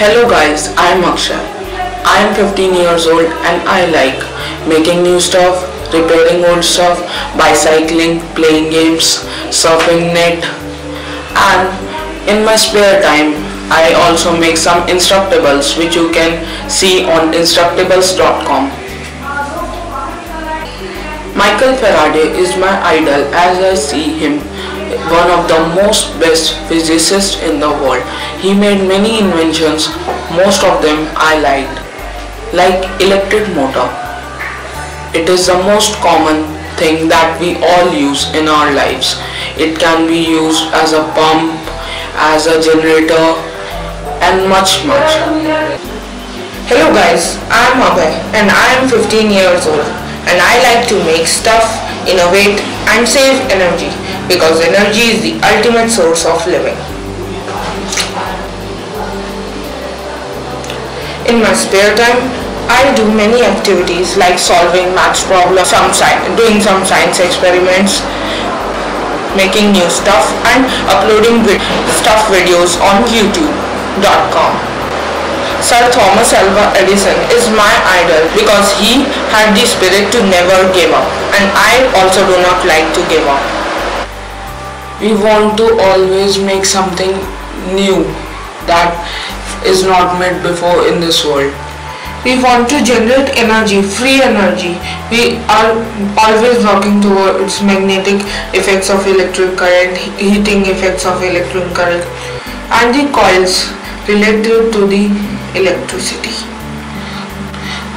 Hello guys, I am Akshay. I am 15 years old and I like making new stuff, repairing old stuff, bicycling, playing games, surfing net and in my spare time I also make some Instructables which you can see on instructables.com. Michael Faraday is my idol as I see him one of the most best physicists in the world. He made many inventions, most of them I liked, like electric motor. It is the most common thing that we all use in our lives. It can be used as a pump, as a generator and much much. Hello guys, I am Abhay and I am 15 years old and I like to make stuff, innovate and save energy because energy is the ultimate source of living. In my spare time, I do many activities like solving maths problems, some doing some science experiments, making new stuff and uploading stuff videos on youtube.com. Sir Thomas Alva Edison is my idol because he had the spirit to never give up and I also do not like to give up. We want to always make something new that is not made before in this world. We want to generate energy, free energy. We are always working towards magnetic effects of electric current, heating effects of electric current and the coils related to the electricity.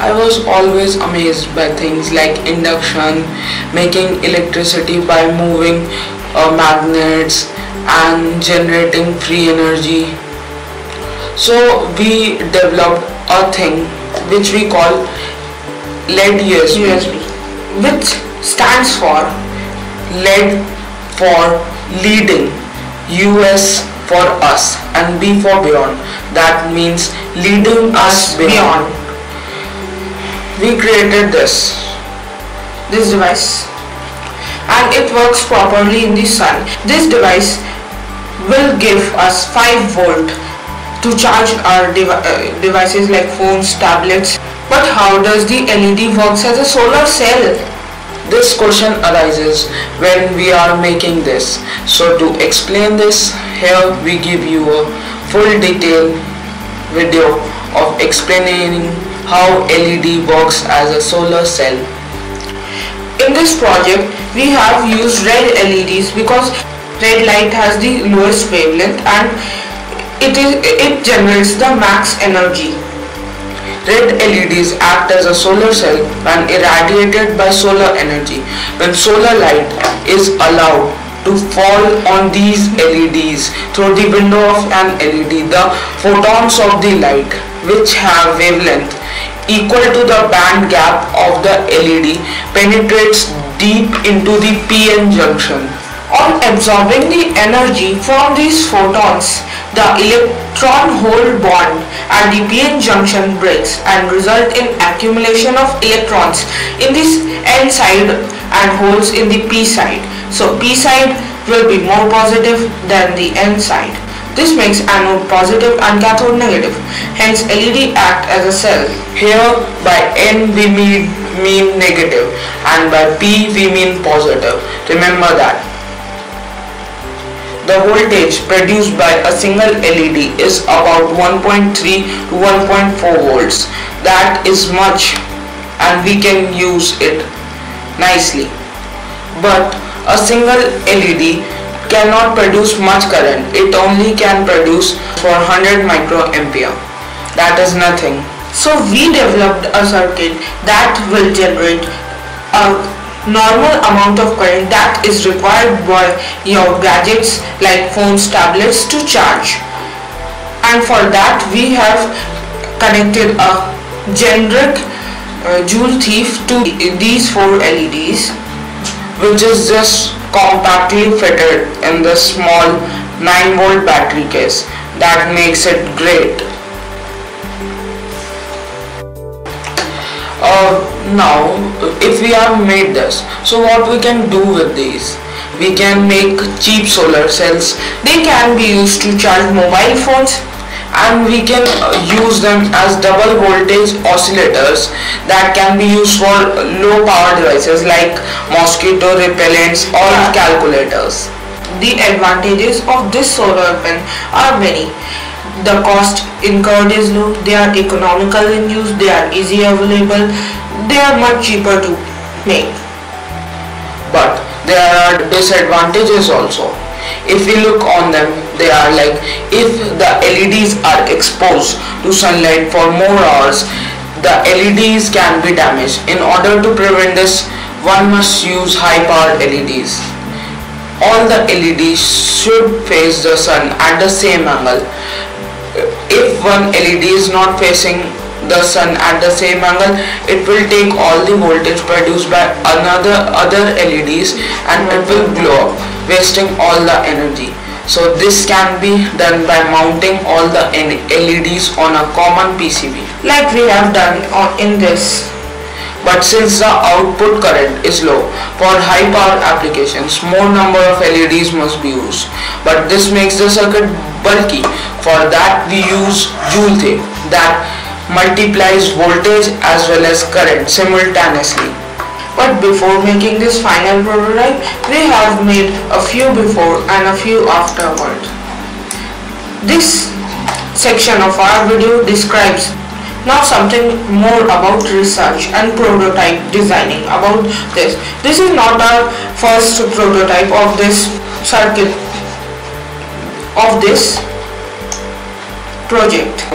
I was always amazed by things like induction, making electricity by moving uh, magnets and generating free energy. So we developed a thing which we call LED USB, USB which stands for LED for leading, US for us and B for beyond. That means leading us beyond. beyond We created this. this device and it works properly in the sun. This device will give us 5 volt to charge our devi uh, devices like phones, tablets. But how does the LED works as a solar cell? This question arises when we are making this. So to explain this, here we give you a full detail video of explaining how LED works as a solar cell. In this project, we have used red LEDs because red light has the lowest wavelength and it is it generates the max energy. Red LEDs act as a solar cell when irradiated by solar energy. When solar light is allowed to fall on these LEDs through the window of an LED, the photons of the light which have wavelength equal to the band gap of the LED penetrates deep into the PN junction. On absorbing the energy from these photons, the electron hole bond at the PN junction breaks and result in accumulation of electrons in this N side and holes in the P side. So P side will be more positive than the N side. This makes anode positive and cathode negative. Hence LED act as a cell. Here by N we mean, mean negative and by P we mean positive. Remember that. The voltage produced by a single LED is about 1.3 to 1.4 volts. That is much and we can use it nicely. But a single LED cannot produce much current. It only can produce for 100 microampere. That is nothing. So we developed a circuit that will generate a normal amount of current that is required by your gadgets like phones, tablets to charge. And for that we have connected a generic uh, joule thief to these four LEDs which is just compactly fitted in the small 9 volt battery case that makes it great. Uh, now if we have made this so what we can do with these we can make cheap solar cells They can be used to charge mobile phones, and we can use them as double voltage oscillators that can be used for low power devices like mosquito repellents or calculators. The advantages of this solar pen are many. The cost incurred is low, they are economical in use, they are easy available, they are much cheaper to make. but there are disadvantages also. If we look on them they are like if the leds are exposed to sunlight for more hours the leds can be damaged. In order to prevent this one must use high powered leds all the leds should face the sun at the same angle if one LED is not facing the sun at the same angle, it will take all the voltage produced by another other LEDs and it will glow up, wasting all the energy. So this can be done by mounting all the LEDs on a common PCB. Like we have done on, in this. But since the output current is low, for high power applications, more number of LEDs must be used. But this makes the circuit bulky. For that we use joule thief that multiplies voltage as well as current simultaneously. But before making this final prototype, we have made a few before and a few afterward. This section of our video describes now something more about research and prototype designing about this. This is not our first prototype of this circuit of this project.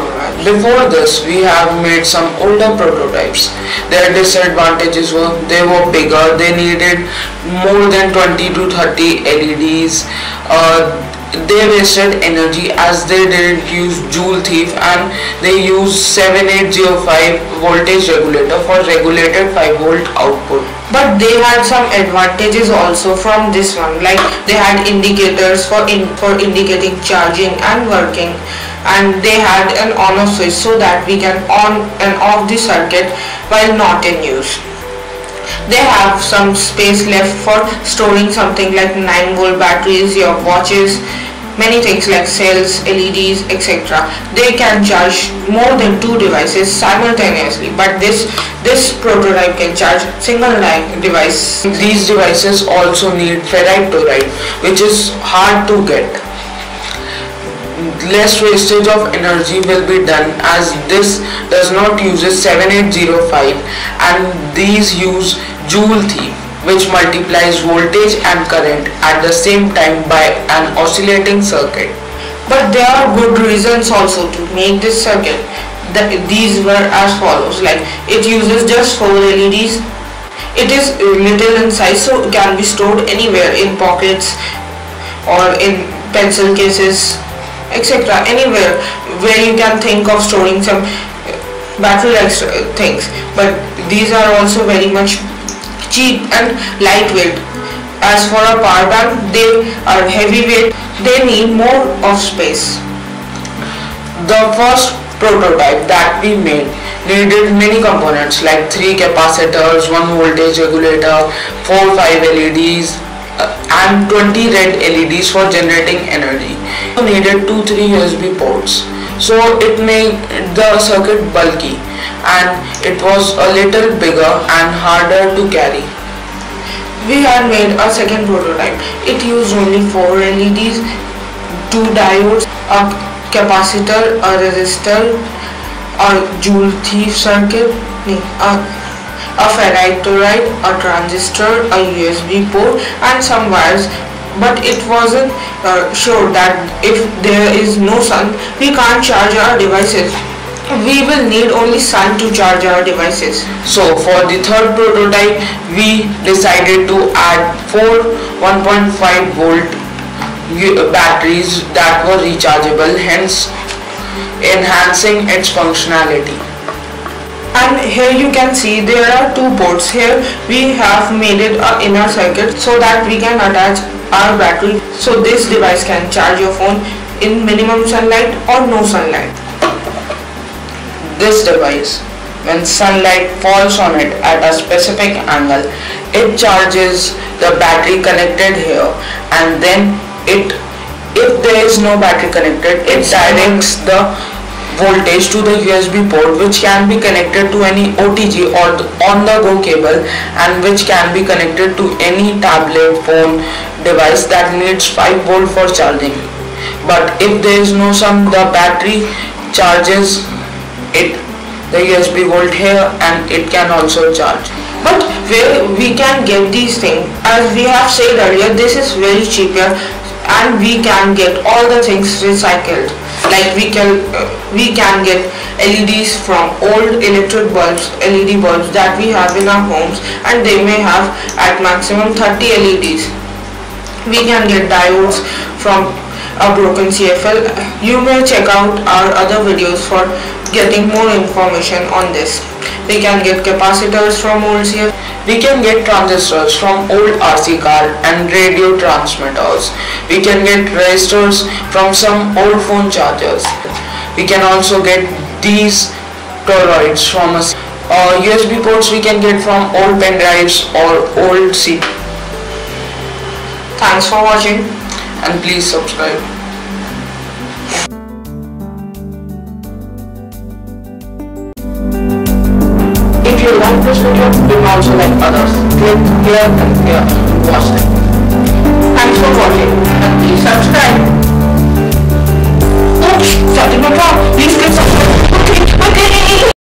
Before this, we have made some older prototypes. Their disadvantages were they were bigger, they needed more than 20 to 30 LEDs. Uh, they wasted energy as they didn't use Joule Thief and they used 7805 voltage regulator for regulated 5 volt output. But they had some advantages also from this one like they had indicators for in, for indicating charging and working and they had an on off switch so that we can on and off the circuit while not in use. They have some space left for storing something like 9 volt batteries, your watches, many things like cells, LEDs, etc. They can charge more than two devices simultaneously, but this this prototype can charge single line device. These devices also need ferrite toroid which is hard to get. Less wastage of energy will be done as this does not use 7805 and these use Joule Thief which multiplies voltage and current at the same time by an oscillating circuit. But there are good reasons also to make this circuit. That these were as follows like it uses just 4 LEDs. It is uh, little in size so it can be stored anywhere in pockets or in pencil cases etc anywhere where you can think of storing some battery like uh, things but these are also very much cheap and lightweight as for a power bank they are heavyweight they need more of space The first prototype that we made needed many components like 3 capacitors, 1 voltage regulator, 4 5 LEDs uh, and 20 red LEDs for generating energy. We needed 2 3 USB ports. So it made the circuit bulky and it was a little bigger and harder to carry. we had made a second prototype. It used only 4 LEDs two diodes a capacitor a resistor a joule thief circuit a, a ferrite toroid a transistor a USB port and some wires. But it wasn't uh, sure that if there is no sun we can't charge our devices we will need only sun to charge our devices. So for the third prototype, we decided to add four 1.5 volt uh, batteries that were rechargeable, hence enhancing its functionality. and here you can see there are two ports here. We have made it a inner circuit so that we can attach our battery. So this device can charge your phone in minimum sunlight or no sunlight This device, when sunlight falls on it at a specific angle, it charges the battery connected here and then it if there is no battery connected, it directs the voltage to the USB port which can be connected to any OTG or on the go cable and which can be connected to any tablet phone device that needs 5 volt for charging. But if there is no some the battery charges it the USB volt here and it can also charge. But where we can get these things as we have said earlier this is very cheaper and we can get all the things recycled. Like we can uh, we can get LEDs from old electric bulbs LED bulbs that we have in our homes and they may have at maximum 30 LEDs we can get diodes from a broken CFL you may check out our other videos for getting more information on this we can get capacitors from old CFL we can get transistors from old RC card and radio transmitters. We can get resistors from some old phone chargers. We can also get these toroids from a uh, USB ports we can get from old pen drives or old C. Thanks for watching and please subscribe. If you like this video, you can also like others. Click here and here to watch them. Thanks for watching and please subscribe. Oh, Fatima, please click subscribe. Okay, okay.